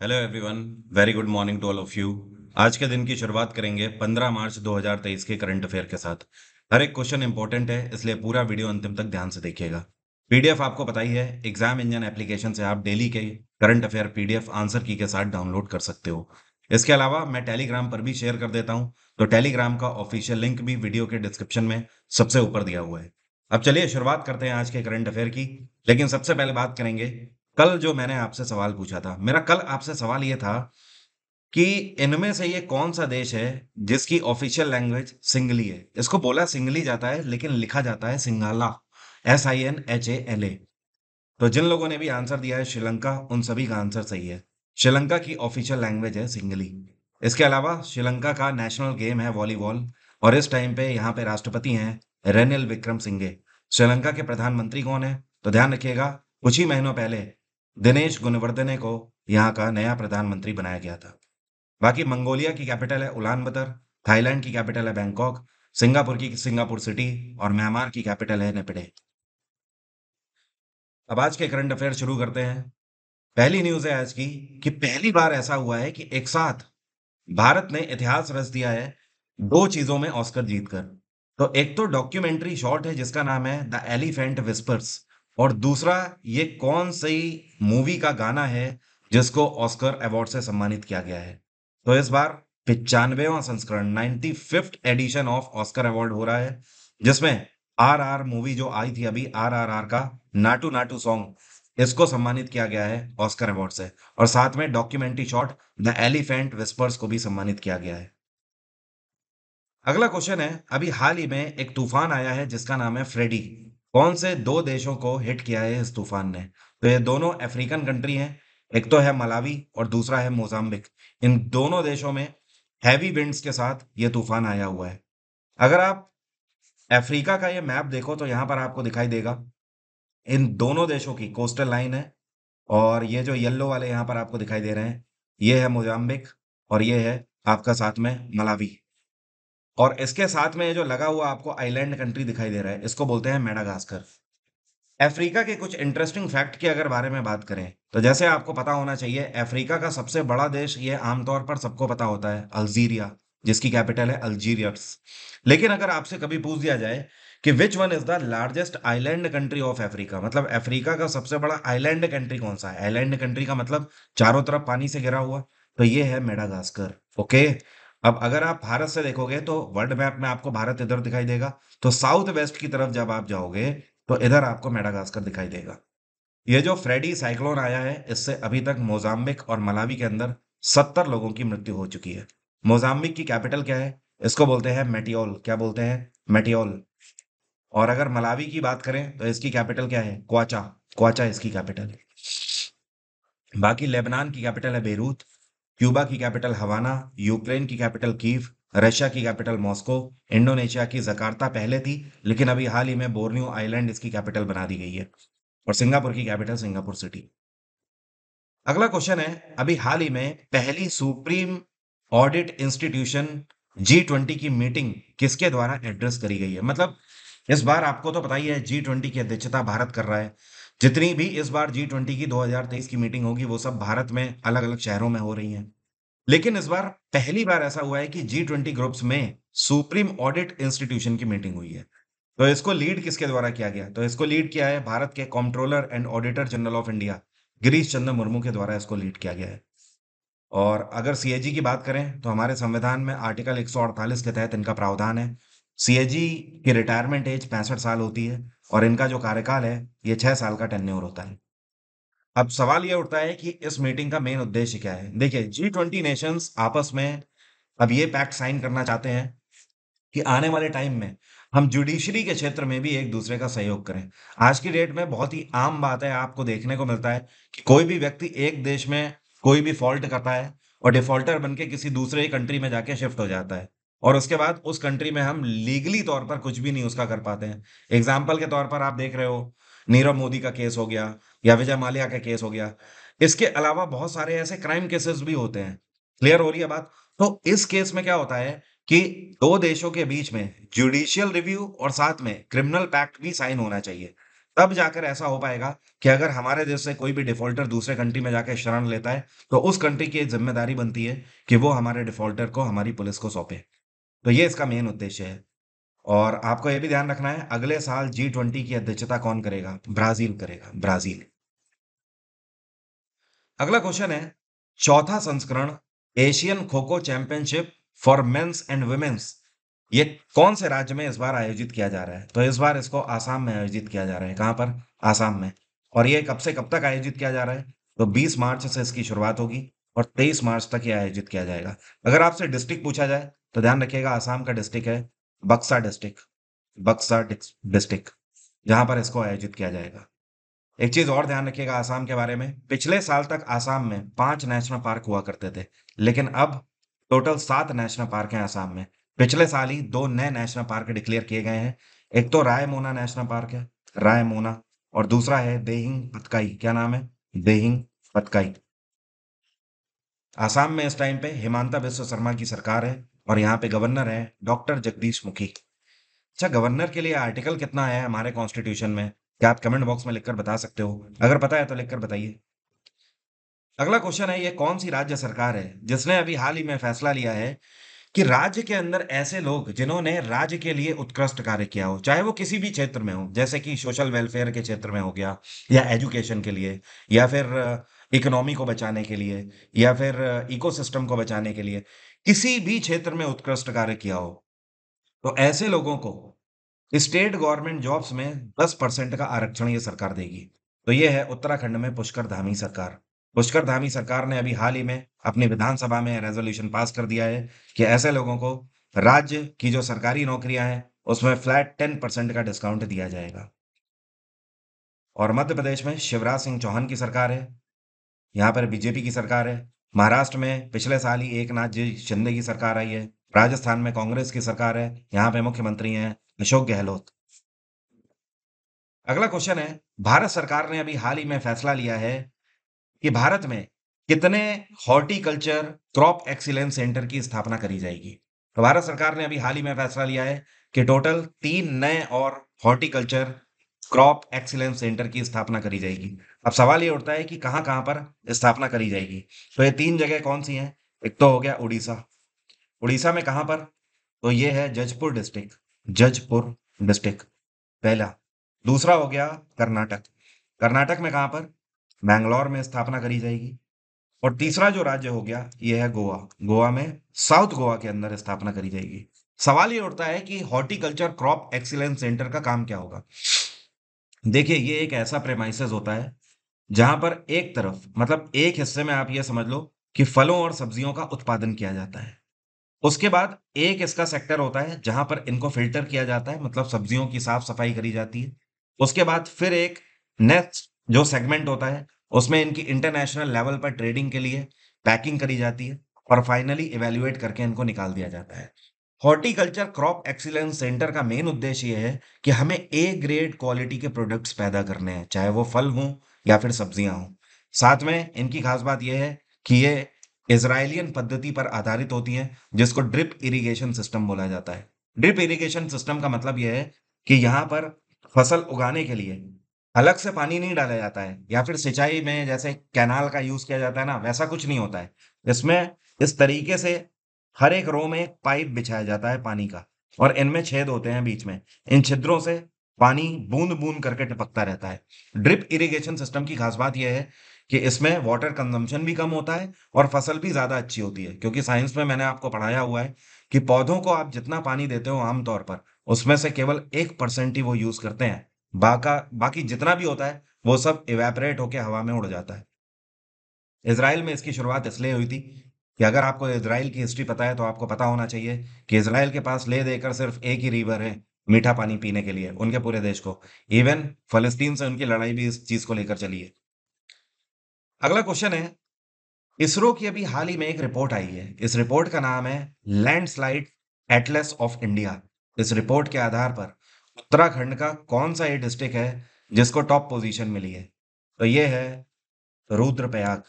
Hello everyone very good morning to all of you आज के दिन की शुरुआत करेंगे 15 मार्च 2023 के करंट अफेयर के साथ। हर एक क्वेश्चन इंपॉर्टेंट है, इसलिए पूरा वीडियो अंतिम तक ध्यान से देखिएगा। पीडीएफ आपको पता ही है एग्ज़ाम इंजन एप्लीकेशन से आप डेली के करंट अफेयर पीडीएफ आंसर की के साथ डाउनलोड कर सकते हो। इसके अलावा मैं टेलीग्राम पर भी शेयर कर देता हूँ तो टेलीग्राम का ऑफिशियल लिंक भी वीडियो के डिस्क्रिप्शन में सबसे ऊपर दिया हुआ है। अब चलिए शुरुआत करते हैं आज के करंट अफेयर की, लेकिन सबसे पहले बात करेंगे कल जो मैंने आपसे सवाल पूछा था, मेरा कल आपसे सवाल ये था कि इनमें से ये कौन सा देश है जिसकी ऑफिशियल लैंग्वेज सिंगली है? इसको बोला सिंगली जाता है, लेकिन लिखा जाता है Sinhala S I N H A L A तो जिन लोगों ने भी आंसर दिया है, श्रीलंका, उन सभी का आंसर सही है। श्रीलंका की ऑफिशियल लैंग्वेज है सिंगली। इसके अलावा श्रीलंका का नेशनल गेम है वॉलीबॉल और इस टाइम पे यहाँ पे राष्ट्रपति हैं रेनिल विक्रम सिंघे श्रीलंका के प्रधानमंत्री कौन है? तो ध्यान रखिएगा, कुछ ही महीनों पहले दिनेश गुणवर्धने को यहाँ का नया प्रधानमंत्री बनाया गया था। बाकी मंगोलिया की कैपिटल है उलान बतर, थाईलैंड की कैपिटल है बैंकॉक, सिंगापुर की सिंगापुर सिटी और म्यांमार की कैपिटल है नेपिडे। अब आज के करंट अफेयर शुरू करते हैं। पहली न्यूज़ है आज की कि पहली बार ऐसा हुआ है कि एक साथ भारत ने इतिहास रच दिया है दो चीज़ों में ऑस्कर जीतकर। तो एक तो डॉक्यूमेंट्री शॉर्ट है जिसका नाम है द एलिफेंट विस्पर्स। और दूसरा, ये कौन सी मूवी का गाना है जिसको ऑस्कर अवार्ड से सम्मानित किया गया है? तो इस बार पिचानवेवा संस्करण ninety fifth edition of Oscar award हो रहा है, जिसमें आर आर मूवी जो आई थी अभी, आर आर आर का नाटू नाटू सॉन्ग, इसको सम्मानित किया गया है ऑस्कर अवार्ड से। और साथ में documentary short the elephant whispers को भी सम्मानित किया गया है। अगला क्वेश्चन है, अभी हाल ही में एक तूफ़ान आया है जिसका नाम है फ्रेडी कौन से दो देशों को हिट किया है इस तूफ़ान ने? तो ये दोनों अफ्रीकन कंट्री हैं, एक तो है मलावी और दूसरा है मोजाम्बिक इन दोनों देशों में हैवी विंड्स के साथ ये तूफ़ान आया हुआ है। अगर आप अफ्रीका का ये मैप देखो तो यहाँ पर आपको दिखाई देगा, इन दोनों देशों की कोस्टल लाइन है और ये जो येल्लो वाले यहाँ पर आपको दिखाई दे रहे हैं, ये है मोजाम्बिक और ये है आपका साथ में मलावी और इसके साथ में ये जो लगा हुआ आपको आइलैंड कंट्री दिखाई दे रहा है, इसको बोलते हैं मेडागास्कर अफ्रीका के कुछ इंटरेस्टिंग फैक्ट के अगर बारे में बात करें तो जैसे आपको पता होना चाहिए, अफ्रीका का सबसे बड़ा देश ये आमतौर पर सबको पता होता है, अल्जीरिया, जिसकी कैपिटल है अल्जीरियस लेकिन अगर आपसे कभी पूछ दिया जाए कि which one is the largest island country of Africa मतलब अफ्रीका का सबसे बड़ा आइलैंड कंट्री कौन सा है? आइलैंड कंट्री का मतलब चारों तरफ़ पानी से घिरा हुआ तो ये है मेडागास्कर ओके अब अगर आप भारत से देखोगे तो वर्ल्ड मैप में आपको भारत इधर दिखाई देगा तो साउथ वेस्ट की तरफ़ जब आप जाओगे तो इधर आपको मेडागास्कर दिखाई देगा। ये जो फ्रेडी साइक्लोन आया है, इससे अभी तक मोजाम्बिक और मलावी के अंदर सत्तर लोगों की मृत्यु हो चुकी है। मोजाम्बिक की कैपिटल क्या है? इसको बोलते हैं मेटियोल क्या बोलते हैं? मेटियोल और अगर मलावी की बात करें तो इसकी कैपिटल क्या है? क्वाचा क्वाचा इसकी कैपिटल है बाकी लेबनान की कैपिटल है बेरूत। क्यूबा की कैपिटल हवाना, यूक्रेन की कैपिटल कीव, रशिया की कैपिटल मॉस्को, इंडोनेशिया की जकार्ता पहले थी, लेकिन अभी हाल ही में बोर्नियो आइलैंड इसकी कैपिटल बना दी गई है। और सिंगापुर की कैपिटल सिंगापुर सिटी। अगला क्वेश्चन है, अभी हाल ही में पहली supreme audit institution G twenty की मीटिंग किसके द्वारा एड्रेस करी गई है? मतलब इस बार आपको तो पता ही है जी ट्वेंटी की अध्यक्षता भारत कर रहा है। जितनी भी इस बार जी ट्वेंटी की 2023 की मीटिंग होगी, वो सब भारत में अलग अलग शहरों में हो रही हैं। लेकिन इस बार पहली बार ऐसा हुआ है कि जी ट्वेंटी ग्रुप्स में सुप्रीम ऑडिट इंस्टीट्यूशन की मीटिंग हुई है। तो इसको लीड किसके द्वारा किया गया? तो इसको लीड किया है भारत के comptroller and auditor general of India Girish Chandra Murmu के द्वारा इसको लीड किया गया है। और अगर सीएजी की बात करें तो हमारे संविधान में आर्टिकल 148 के तहत इनका प्रावधान है। सीएजी की रिटायरमेंट एज पैंसठ साल होती है। और इनका जो कार्यकाल है, ये छह साल का टेन्योर होता है। अब सवाल ये उठता है कि इस मीटिंग का मेन उद्देश्य क्या है? देखिए जी ट्वेंटी नेशंस आपस में अब ये पैक्ट साइन करना चाहते हैं कि आने वाले टाइम में हम जुडिशरी के क्षेत्र में भी एक दूसरे का सहयोग करें। आज की डेट में बहुत ही आम बात है, आपको देखने को मिलता है कि कोई भी व्यक्ति एक देश में कोई भी फॉल्ट करता है और डिफॉल्टर बन के किसी दूसरे कंट्री में जाके शिफ्ट हो जाता है। और उसके बाद उस कंट्री में हम लीगली तौर पर कुछ भी नहीं उसका कर पाते हैं। एग्ज़ाम्पल के तौर पर आप देख रहे हो नीरव मोदी का केस हो गया या विजय माल्या का केस हो गया। इसके अलावा बहुत सारे ऐसे क्राइम केसेस भी होते हैं। क्लियर हो रही है बात? तो इस केस में क्या होता है कि दो देशों के बीच में जुडिशियल रिव्यू और साथ में क्रिमिनल पैक्ट भी साइन होना चाहिए। तब जाकर ऐसा हो पाएगा कि अगर हमारे देश से कोई भी डिफ़ॉल्टर दूसरे कंट्री में जाकर शरण लेता है, तो उस कंट्री की ज़िम्मेदारी बनती है कि वो हमारे डिफ़ॉल्टर को हमारी पुलिस को सौंपे। तो ये इसका मेन उद्देश्य है। और आपको ये भी ध्यान रखना है, अगले साल जी ट्वेंटी की अध्यक्षता कौन करेगा? ब्राज़ील करेगा, ब्राज़ील। अगला क्वेश्चन है, चौथा संस्करण Asian kho kho championship for mens and womens ये कौन से राज्य में इस बार आयोजित किया जा रहा है? तो इस बार इसको आसाम में आयोजित किया जा रहा है। कहाँ पर? आसाम में। और ये कब से कब तक आयोजित किया जा रहा है? तो 20 मार्च से इसकी शुरुआत होगी और 23 मार्च तक ये आयोजित किया जाएगा। अगर आपसे डिस्ट्रिक्ट पूछा जाए, तो ध्यान रखिएगा आसाम का डिस्ट्रिक्ट है बक्सा डिस्ट्रिक्ट, बक्सा डिस्ट्रिक्ट, जहाँ पर इसको आयोजित किया जाएगा। एक चीज़ और ध्यान रखिएगा आसाम के बारे में, पिछले साल तक आसाम में पाँच नेशनल पार्क हुआ करते थे, लेकिन अब टोटल सात नेशनल पार्क हैं आसाम में। पिछले साल ही दो नए नेशनल पार्क डिक्लेयर किए गए हैं। एक तो रायमोना नेशनल पार्क है, रायमोना और दूसरा है देहिंग पतकाई। क्या नाम है? देहिंग पतकाई। आसाम में इस टाइम पे हिमांता बिस्वा शर्मा की सरकार है और यहाँ पे गवर्नर है डॉक्टर जगदीश मुखी। अच्छा गवर्नर के लिए आर्टिकल कितना है हमारे कॉन्स्टिट्यूशन में? क्या आप कमेंट बॉक्स में लिखकर बता सकते हो? अगर पता है तो लिखकर बताइए। अगला क्वेश्चन है ये कौन-सी राज्य सरकार है जिसने अभी हाल ही में फैसला लिया है कि राज्य के अंदर ऐसे लोग जिन्होंने राज्य के लिए उत्कृष्ट कार्य किया हो, चाहे वो किसी भी क्षेत्र में हो, जैसे कि सोशल वेलफेयर के क्षेत्र में हो गया या एजुकेशन के लिए या फिर इकोनॉमी को बचाने के लिए या फिर इकोसिस्टम को बचाने के लिए, किसी भी क्षेत्र में उत्कृष्ट कार्य किया हो, तो ऐसे लोगों को स्टेट गवर्नमेंट जॉब्स में 10% का आरक्षण ये सरकार देगी। तो ये है उत्तराखंड में पुष्कर धामी सरकार। पुष्कर धामी सरकार ने अभी हाल ही में अपनी विधानसभा में रेज़ोल्यूशन पास कर दिया है कि ऐसे लोगों को राज्य की जो सरकारी नौकरियाँ हैं, उसमें फ्लैट 10% का डिस्काउंट दिया जाएगा। और मध्य प्रदेश में शिवराज सिंह चौहान की सरकार है। यहाँ पर बीजेपी की सरकार है। महाराष्ट्र में पिछले साल ही एक नाथ जी शिंदे की सरकार आई है। राजस्थान में कांग्रेस की सरकार है। यहाँ पे मुख्यमंत्री हैं अशोक गहलोत। अगला क्वेश्चन है, भारत सरकार ने अभी हाल ही में फैसला लिया है कि भारत में कितने हॉर्टिकल्चर क्रॉप एक्सीलेंस सेंटर की स्थापना करी जाएगी। तो भारत सरकार ने अभी हाल ही में फैसला लिया है कि टोटल तीन नए और हॉर्टिकल्चर क्रॉप एक्सीलेंस सेंटर की स्थापना करी जाएगी। अब सवाल ये उठता है कि कहाँ-कहाँ पर स्थापना करी जाएगी? तो ये तीन जगह कौन-सी हैं? एक तो हो गया उड़ीसा। उड़ीसा में कहाँ पर? तो ये है जजपुर डिस्ट्रिक्ट, जजपुर डिस्ट्रिक्ट पहला। दूसरा हो गया कर्नाटक। कर्नाटक में कहाँ पर? बैंगलोर में स्थापना करी जाएगी। और तीसरा जो राज्य हो गया, ये है गोवा। गोवा में साउथ गोवा के अंदर स्थापना करी जाएगी। सवाल ये उठता है कि हॉर्टिकल्चर क्रॉप एक्सीलेंस सेंटर का काम क्या होगा? देखिए, ये एक ऐसा प्रेमाइसेस होता है, जहाँ पर एक तरफ़ मतलब एक हिस्से में आप ये समझ लो कि फलों और सब्जियों का उत्पादन किया जाता है। उसके बाद एक इसका सेक्टर होता है, जहाँ पर इनको फ़िल्टर किया जाता है, मतलब सब्जियों की साफ-सफाई करी जाती है। उसके बाद फिर एक नेक्स्ट जो सेगमेंट होता है, उसमें इनकी इंटरनेशनल लेवल पर ट्रेडिंग के लिए पैकिंग करी जाती है और फाइनली इवेल्युएट करके इनको निकाल दिया जाता है। हॉर्टिकल्चर क्रॉप एक्सीलेंस सेंटर का मेन उद्देश्य यह है कि हमें ए ग्रेड क्वालिटी के प्रोडक्ट्स पैदा करने हैं, चाहे वो फल हों या फिर सब्ज़ियाँ हों। साथ में इनकी खास बात यह है कि ये इसराइलियन पद्धति पर आधारित होती है जिसको ड्रिप इरिगेशन सिस्टम बोला जाता है। ड्रिप इरिगेशन सिस्टम का मतलब ये है कि यहाँ पर फ़सल उगाने के लिए अलग से पानी नहीं डाला जाता है या फिर सिंचाई में जैसे कैनाल का यूज़ किया जाता है ना, वैसा कुछ नहीं होता है। इसमें इस तरीके से हर एक रो में एक पाइप बिछाया जाता है पानी का और इनमें छेद होते हैं बीच में। इन छिद्रों से पानी बूंद बूंद करके टपकता रहता है। ड्रिप इरिगेशन सिस्टम की खास बात यह है कि इसमें वाटर कंज़म्पशन भी कम होता है और फ़सल भी ज़्यादा अच्छी होती है। क्योंकि साइंस में मैंने आपको पढ़ाया हुआ है कि पौधों को आप जितना पानी देते हो आमतौर पर, उसमें से केवल एक परसेंट ही वो यूज़ करते हैं। बाका बाकी जितना भी होता है, वो सब इवेपरेट होकर हवा में उड़ जाता है। इसराइल में इसकी शुरुआत इसलिए हुई थी कि अगर आपको इसराइल की हिस्ट्री पता है, तो आपको पता होना चाहिए कि इसराइल के पास ले देकर सिर्फ़ एक ही रिवर है, मीठा पानी पीने के लिए, उनके पूरे देश को। इवन फ़लस्तीन से उनकी लड़ाई भी इस चीज़ को लेकर चली है। अगला क्वेश्चन है, इसरो की अभी हाल ही में एक रिपोर्ट आई है। इस रिपोर्ट का नाम है लैंडस्लाइड एटलस ऑफ़ इंडिया। इस रिपोर्ट के आधार पर उत्तराखंड का कौन-सा ये डिस्ट्रिक्ट है, जिसको टॉप पोज़ीशन मिली है? तो ये है रुद्रप्रयाग।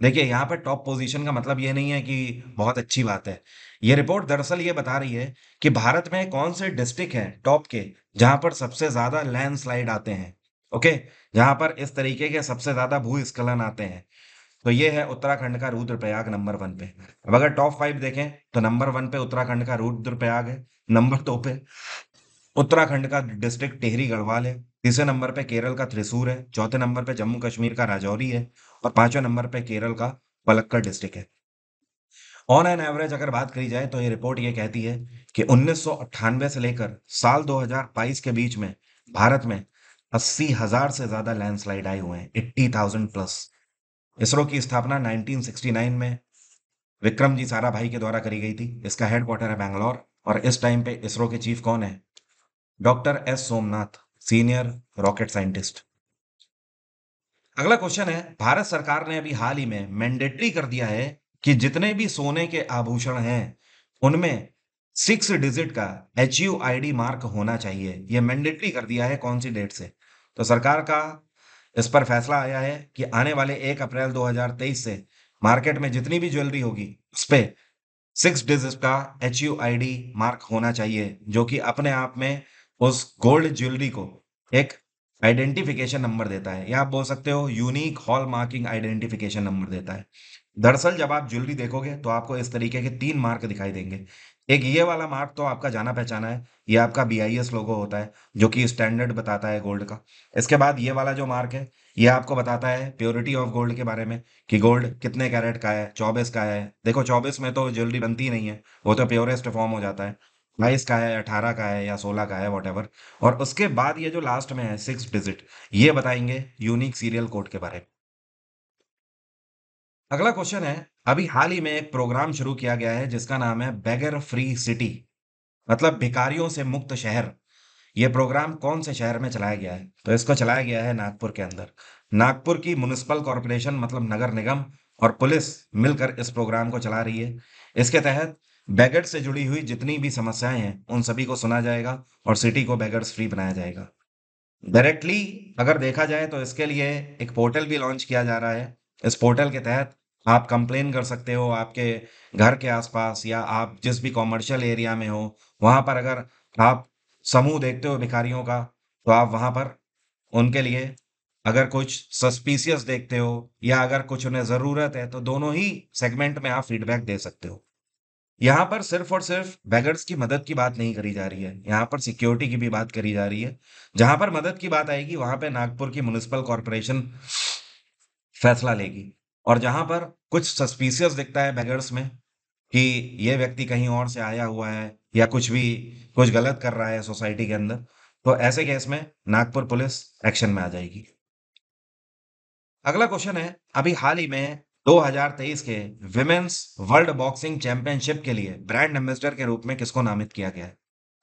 देखिए, यहाँ पर टॉप पोज़ीशन का मतलब ये नहीं है कि बहुत अच्छी बात है। ये रिपोर्ट दरअसल ये बता रही है कि भारत में कौन से डिस्ट्रिक्ट हैं टॉप के, जहाँ पर सबसे ज़्यादा लैंडस्लाइड आते हैं ओके जहाँ पर इस तरीके के सबसे ज़्यादा भूस्खलन आते हैं। तो ये है उत्तराखंड का रुद्रप्रयाग नंबर वन पे। अब अगर टॉप फाइव देखें तो नंबर वन पे उत्तराखंड का रुद्रप्रयाग है नंबर दो पे उत्तराखंड का डिस्ट्रिक्ट टेहरी गढ़वाल है। तीसरे नंबर पे केरल का त्रिशूर है, चौथे नंबर पे जम्मू कश्मीर का राजौरी है और पाँचवें नंबर पे केरल का पलक्कड़ डिस्ट्रिक्ट है। ऑन एन एवरेज अगर बात करी जाए तो ये रिपोर्ट ये कहती है कि उन्नीस सौ अट्ठानवे से लेकर साल 2022 के बीच में भारत में अस्सी हज़ार से ज़्यादा लैंडस्लाइड आए हुए हैं, एट्टी थाउज़ेंड प्लस इसरो की स्थापना 1969 में विक्रम जी सारा भाई के द्वारा करी गई थी। इसका हेडक्वार्टर है बैंगलोर और इस टाइम पे इसरो के चीफ कौन है? Doctor S Somnath. Senior rocket scientist. अगला क्वेश्चन है, भारत सरकार ने अभी हाल ही में मैंडेटरी कर दिया है कि जितने भी सोने के आभूषण हैं, उनमें सिक्स डिजिट का H U I D mark होना चाहिए। यह मैंडेटरी कर दिया है कौन सी डेट से? तो सरकार का इस पर फैसला आया है कि आने वाले एक अप्रैल 2023 से मार्केट में जितनी भी ज्वेलरी होगी, उस पर सिक्स डिजिट का H U I D mark होना चाहिए, जो कि अपने आप में उस गोल्ड ज्वेलरी को एक आइडेंटिफिकेशन नंबर देता है। या आप बोल सकते हो unique hall marking identification number देता है। दरअसल जब आप ज्वेलरी देखोगे तो आपको इस तरीके के तीन मार्क दिखाई देंगे। एक ये वाला मार्क तो आपका जाना पहचाना है। ये आपका बी आई एस लोगो होता है, जो कि स्टैंडर्ड बताता है गोल्ड का। इसके बाद ये वाला जो मार्क है, ये आपको बताता है प्योरिटी ऑफ़ गोल्ड के बारे में कि गोल्ड कितने कैरेट का है, चौबीस का है। देखो चौबीस में तो ज्वेलरी बनती नहीं है, वो तो प्योरेस्ट फॉर्म हो जाता है। बाईस का है, अठारह का है या सोलह का है वॉट और उसके बाद ये जो लास्ट में है सिक्स डिजिट ये बताएँगे यूनिक सीरियल कोड के बारे में। अगला क्वेश्चन है, अभी हाल ही में एक प्रोग्राम शुरू किया गया है, जिसका नाम है बेगर फ्री सिटी मतलब भिकारियों से मुक्त शहर। यह प्रोग्राम कौन से शहर में चलाया गया है? तो इसको चलाया गया है नागपुर के अंदर। नागपुर की म्यूनिसिपल कॉरपोरेशन मतलब नगर निगम और पुलिस मिलकर इस प्रोग्राम को चला रही है। इसके तहत बैगर्स से जुड़ी हुई जितनी भी समस्याएँ हैं, उन सभी को सुना जाएगा और सिटी को बैगर्स फ्री बनाया जाएगा। डायरेक्टली अगर देखा जाए तो इसके लिए एक पोर्टल भी लॉन्च किया जा रहा है। इस पोर्टल के तहत आप कंप्लेन कर सकते हो आपके घर के आसपास या आप जिस भी कॉमर्शियल एरिया में हो, वहाँ पर अगर आप समूह देखते हो भिखारियों का तो आप वहाँ पर उनके लिए अगर कुछ सस्पिशियस देखते हो या अगर कुछ उन्हें ज़रूरत है तो दोनों ही सेगमेंट में आप फीडबैक दे सकते हो। यहाँ पर सिर्फ़ और सिर्फ़ बैगर्स की मदद की बात नहीं करी जा रही है। यहाँ पर सिक्योरिटी की भी बात करी जा रही है। जहाँ पर मदद की बात आएगी, वहाँ पर नागपुर की म्यूनिसिपल कॉरपोरेशन फैसला लेगी। और जहाँ पर कुछ सस्पिशियस दिखता है बैगर्स में कि ये व्यक्ति कहीं और से आया हुआ है या कुछ भी, कुछ गलत कर रहा है सोसाइटी के अंदर तो ऐसे केस में नागपुर पुलिस एक्शन में आ जाएगी। अगला क्वेश्चन है, अभी हाल ही में 2023 के विमेन्स वर्ल्ड बॉक्सिंग चैंपियनशिप के लिए ब्रांड एम्बेसडर के रूप में किसको नामित किया गया है?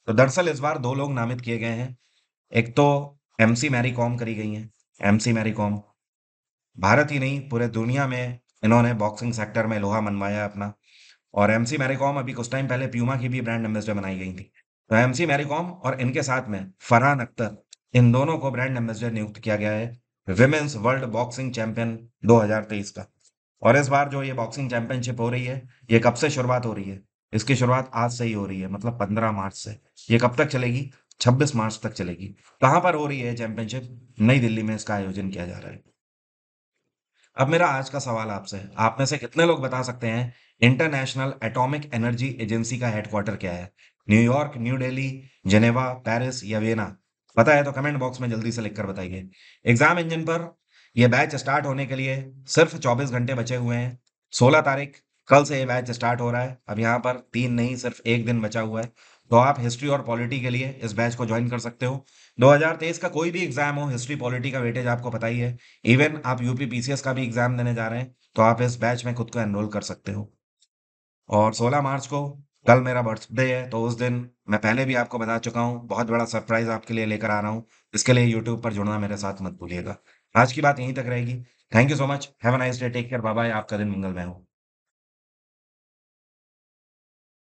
तो दरअसल इस बार दो लोग नामित किए गए हैं। एक तो एमसी मैरी कॉम करी गई हैं। एमसी मैरी कॉम भारत ही नहीं, पूरे दुनिया में इन्होंने बॉक्सिंग सेक्टर में लोहा मनवाया अपना। और एमसी मैरीकॉम अभी कुछ टाइम पहले प्यूमा की भी ब्रांड एम्बेसडर बनाई गई थी। तो एमसी मैरीकॉम और इनके साथ में फरहान अख्तर, इन दोनों को ब्रांड एम्बेसडर नियुक्त किया गया है। विमेन्स वर्ल्ड बॉक्सिंग चैंपियन 2023 का। और इस बार जो ये बॉक्सिंग चैंपियनशिप हो रही है, ये कब से शुरुआत हो रही है? इसकी शुरुआत आज से ही हो रही है मतलब पंद्रह मार्च से। ये कब तक चलेगी? छब्बीस मार्च तक चलेगी। कहाँ पर हो रही है चैंपियनशिप नई दिल्ली में इसका आयोजन किया जा रहा है। अब मेरा आज का सवाल आपसे आप में से कितने लोग बता सकते हैं इंटरनेशनल एटॉमिक एनर्जी एजेंसी का हेडक्वार्टर क्या है? New York New Delhi Geneva Paris या वेना पता है तो कमेंट बॉक्स में जल्दी से लिखकर बताइए। एग्ज़ाम इंजन पर यह बैच स्टार्ट होने के लिए सिर्फ़ 24 घंटे बचे हुए हैं। 16 तारीख, कल से ये बैच स्टार्ट हो रहा है। अब यहाँ पर तीन नहीं, सिर्फ़ एक दिन बचा हुआ है। तो आप हिस्ट्री और पॉलिटी के लिए इस बैच को ज्वाइन कर सकते हो। 2023 का कोई भी एग्ज़ाम हो, हिस्ट्री, पॉलिटी का वेटेज आपको पता ही है। इवन आप यूपी पीसीएस का भी एग्ज़ाम देने जा रहे हैं तो आप इस बैच में खुद को एनरोल कर सकते हो। और 16 मार्च को, कल मेरा बर्थडे है तो उस दिन मैं पहले भी आपको बता चुका हूँ, बहुत बड़ा सरप्राइज़ आपके लिए लेकर आ रहा हूँ। इसके लिए यूट्यूब पर जुड़ना मेरे साथ मत भूलिएगा। आज की बात यहीं तक रहेगी। Thank you so much have a nice day take care bye आपका दिन मंगलमय हो।